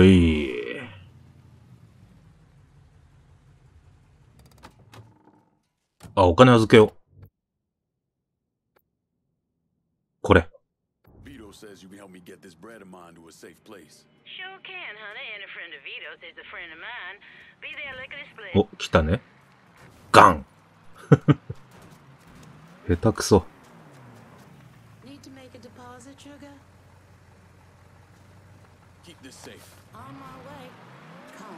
うい。あ、お金預けよう。これ。Vito says you can help me get this bread of mine to a safe place. Sure can, honey. And a friend of Vito's is a friend of mine. Be there lickety split. お、来たね。ガン下手くそ。Need to make a deposit, sugar? Keep this safe.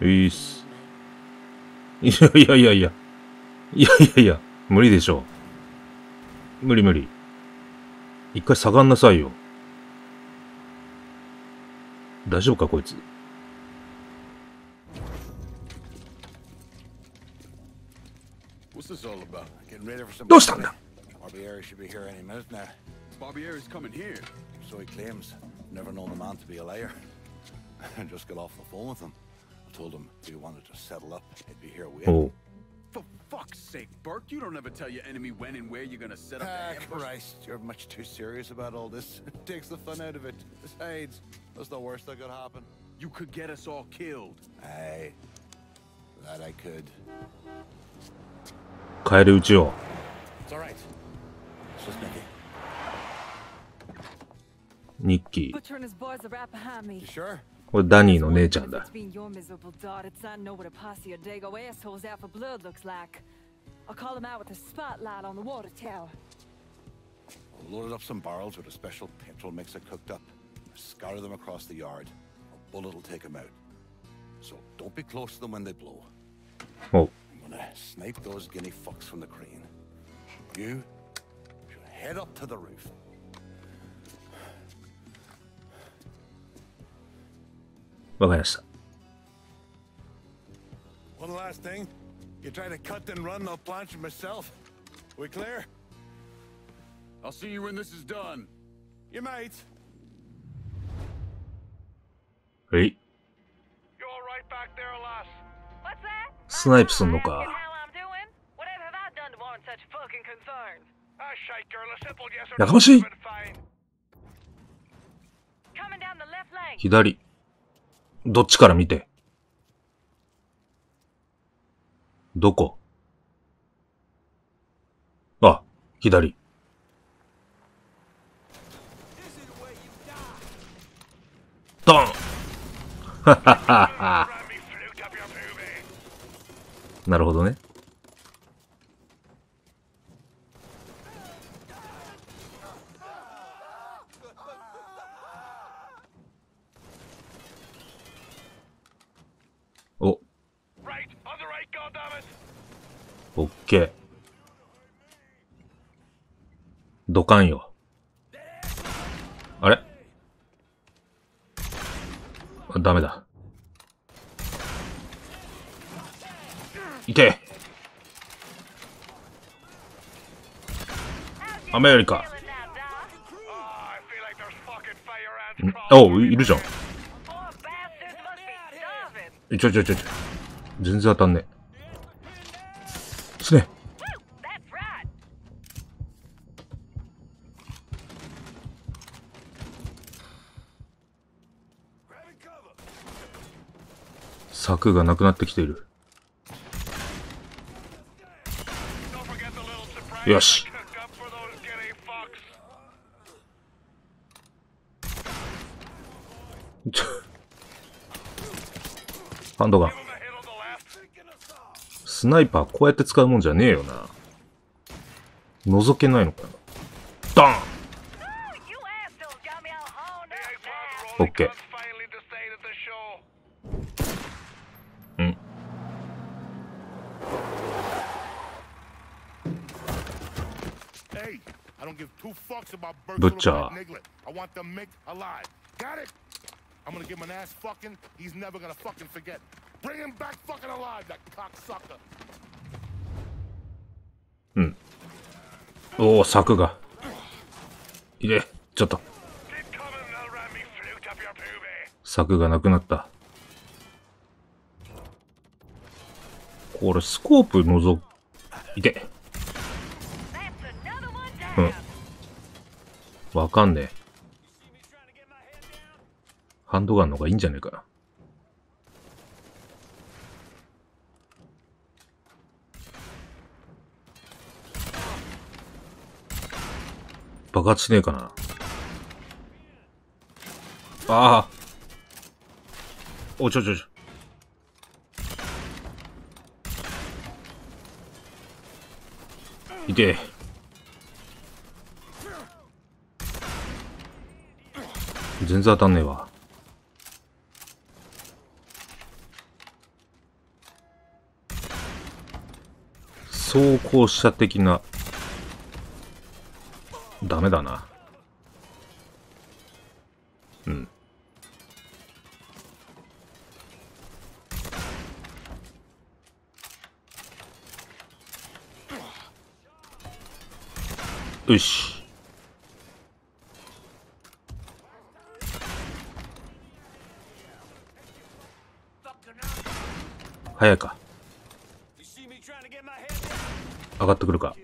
ういっす。いやいやいやいや。いやいやいや、無理でしょう。無理無理。一回下がんなさいよ。大丈夫かこいつ。どうしたんだ Barbieri should be here any minute now. Barbieri's coming here. So he claims. Never known the man to be a liar. I just got off the phone with him. I told him if he wanted to settle up, he'd be here with oh. For fuck's sake, Burke, you don't ever tell your enemy when and where you're gonna set up ah. Christ, you're much too serious about all this. It takes the fun out of it. Besides, that's the worst that could happen. You could get us all killed. Aye. That I could. It's alright. It's just Nicky. Nikki. Butcher and his boys are right behind me. You sure? これダニーの姉ちゃんだ It's。been your miserable daughter. It's I know what a posse of Dago assholes out for blood looks like. I'll call them out with a spotlight on the water tower. I loaded up some barrels with a special petrol mixer cooked up. Scatter them across the yard. A bullet will take them out. So don't be close to them when they blow. おう。 I'm gonna snipe those guinea fucks from the crane. You should head up to the roof. わかりました。One last thing. You try to cut and run, I'll plant you myself. We clear? I'll see you when this is done. You might. はい。スナイプすんのか。やかましい左。どっちから見て？どこ？あ、左。ドン なるほどね。オッケー。ドカンよ。あれ？あダメだ。いけアメリカ。ん？おい、いるじゃん。ちちょちょちょ。全然当たんねえ。柵がなくなってきている。よし。ハンドガン。スナイパーこうやって使うもんじゃねえよな。覗けないのかな。ドンオッケー。Butcher. I want them Mick alive. Got it? I'm gonna give him an ass fucking. He's never gonna fucking forget. Bring him back fucking alive, that cocksucker. おお、柵が。いれ、ちょっと。Keep coming, they'll ram me flute up your boobie. 柵がなくなった。これ、スコープ覗、いて。That's another one down. わかんねえ。ハンドガンの方がいいんじゃねえかな。爆発しねえかな。ああ。おちょちょちょ。いてえ。全然当たんねえわ。走行車的な。ダメだな。うん。よし。早いか。上がってくるか。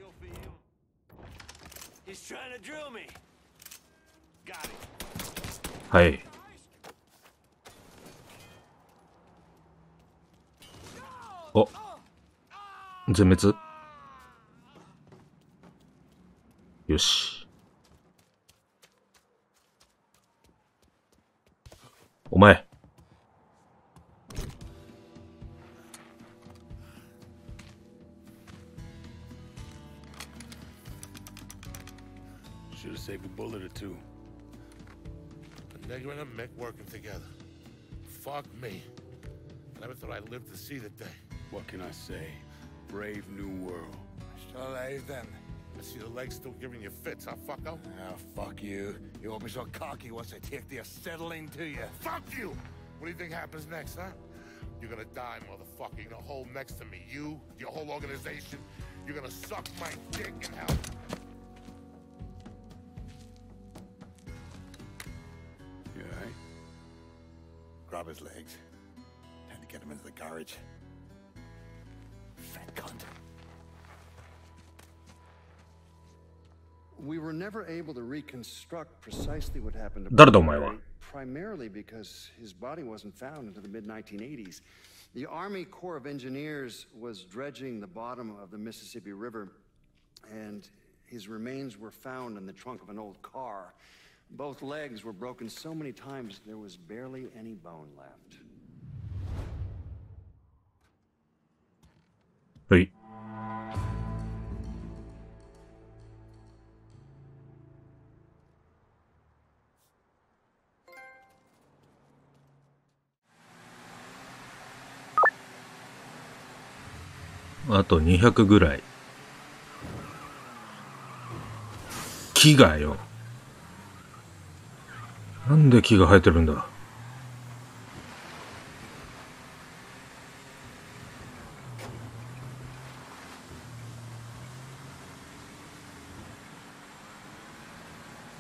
はい。お。全滅？よし。お前。Should have saved a bullet or two. A nigger and a Mick working together. Fuck me. I never thought I'd live to see the day. What can I say? Brave new world. Still alive then. I see the legs still giving you fits, huh, fucko? Ah, fuck you. You won't be so cocky once I take the acetylene to you. Fuck you! What do you think happens next, huh? You're gonna die, motherfucker. You're gonna hold next to me. You, your whole organization. You're gonna suck my dick in hell. robber's legs. Time to get him into the garage. Fat cunt. We were never able to reconstruct precisely what happened to Дардомаева. primarily because his body wasn't found until the mid-1980s. The Army Corps of Engineers was dredging the bottom of the Mississippi River, and his remains were found in the trunk of an old car. Both legs were broken so many times there was barely any bone left. はい。あと200ぐらい。木がよ。なんで木が生えてるんだ？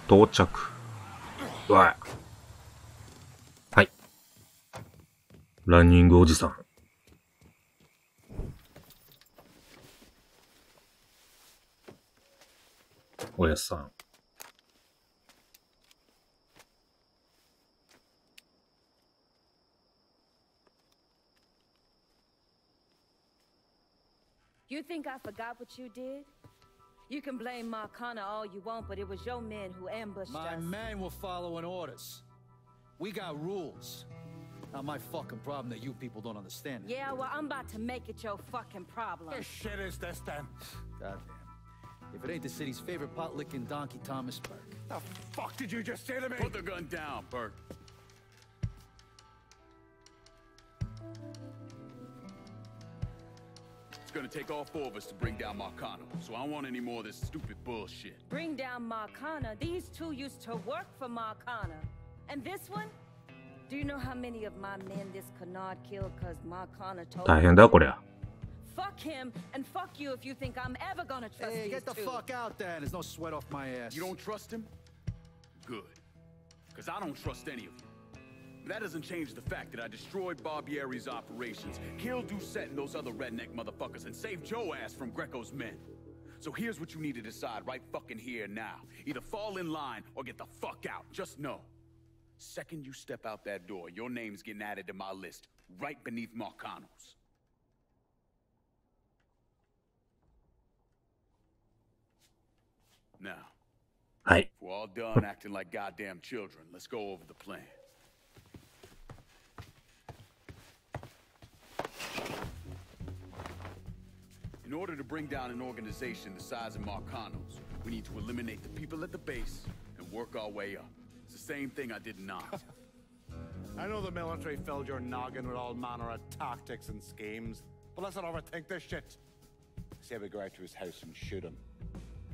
到着。わい。はい。ランニングおじさん。おやっさん。Think I forgot what you did? You can blame Marcano all you want, but it was your men who ambushed My us. men were following orders. We got rules. Not my fucking problem that you people don't understand it. Yeah, well, I'm about to make it your fucking problem. What shit is this then? Goddamn. If it ain't the city's favorite pot licking donkey, Thomas Burke. The fuck did you just say to me? Put the gun down, Bert. It's gonna take all four of us to bring down Marcano, so I don't want any more of this stupid bullshit. Bring down Marcano? These two used to work for Marcano. And this one? Do you know how many of my men this Canard killed cause Marcano told 大変だこりゃ。Fuck him and fuck you if you think I'm ever gonna trust hey. Get the two. fuck out there. There's no sweat off my ass. You don't trust him? Good. Cause I don't trust any of you. That doesn't change the fact that I destroyed Barbieri's operations, killed Doucette and those other redneck motherfuckers, and saved Joe ass from Greco's men. So here's what you need to decide right fucking here now. Either fall in line or get the fuck out. Just know. Second you step out that door, your name's getting added to my list, right beneath Marcano's. Now, はい。If we're all done acting like goddamn children, let's go over the plan. In order to bring down an organization the size of Marcanos, we need to eliminate the people at the base and work our way up. It's the same thing I did in Knox. I know the military filled your noggin with all manner of tactics and schemes, but let's not overthink this shit. Say we go out to his house and shoot him.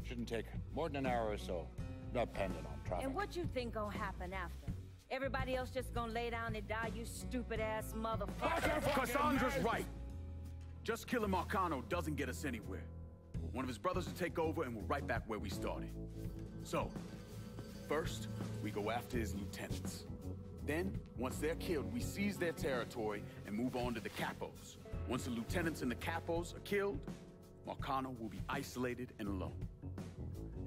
Shouldn't take more than an hour or so, depending on traffic. And what you think gonna happen after? Everybody else just gonna lay down and die, you stupid ass motherfucker. Cassandra's right. Just killing Marcano doesn't get us anywhere. One of his brothers will take over and we're right back where we started. So, first, we go after his lieutenants. Then, once they're killed, we seize their territory and move on to the capos. Once the lieutenants and the capos are killed, Marcano will be isolated and alone.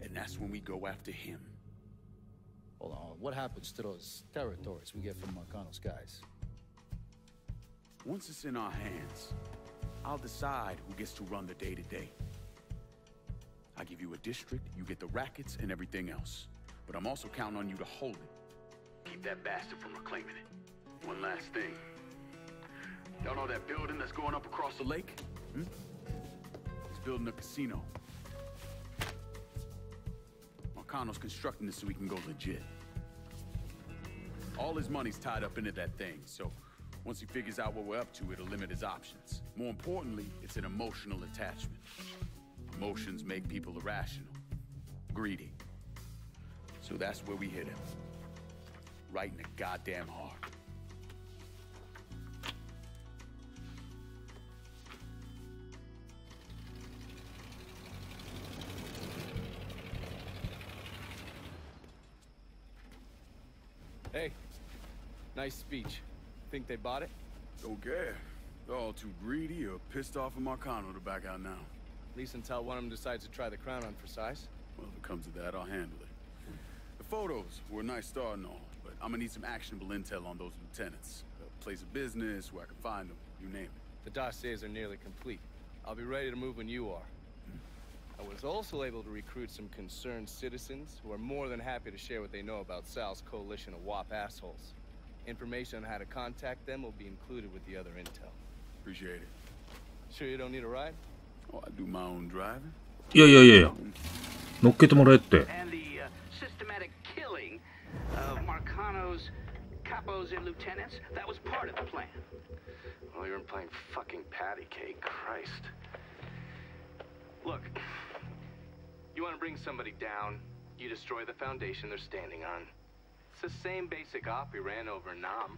And that's when we go after him. Hold on, what happens to those territories we get from Marcano's guys? Once it's in our hands, I'll decide who gets to run the day-to-day. I give you a district, you get the rackets and everything else. But I'm also counting on you to hold it. Keep that bastard from reclaiming it. One last thing. Y'all know that building that's going up across the lake? Hmm? It's building a casino. Marcano's constructing this so he can go legit. All his money's tied up into that thing, so once he figures out what we're up to, it'll limit his options. More importantly, it's an emotional attachment. Emotions make people irrational, greedy. So that's where we hit him. Right in the goddamn heart. Hey, nice speech. Think they bought it? Don't care. They're all too greedy or pissed off at Marcano to back out now. At least until one of them decides to try the crown on for size. Well, if it comes to that, I'll handle it. The photos were a nice start and all, but I'm gonna need some actionable intel on those lieutenants. A place of business, where I can find them, you name it. The dossiers are nearly complete. I'll be ready to move when you are. I was also able to recruit some concerned citizens who are more than happy to share what they know about Sal's coalition of WAP assholes. Information on how to contact them will be included with the other intel. Appreciate it. Sure you don't need a ride? Oh, I do my own driving. いやいやいやいや。乗っけてもらえって。 and the uh, systematic killing of Marcano's capos and lieutenants, that was part of the plan. Well, you were playing fucking patty cake. Christ. Look, you want to bring somebody down, you destroy the foundation they're standing on. It's the same basic op we ran over Nam.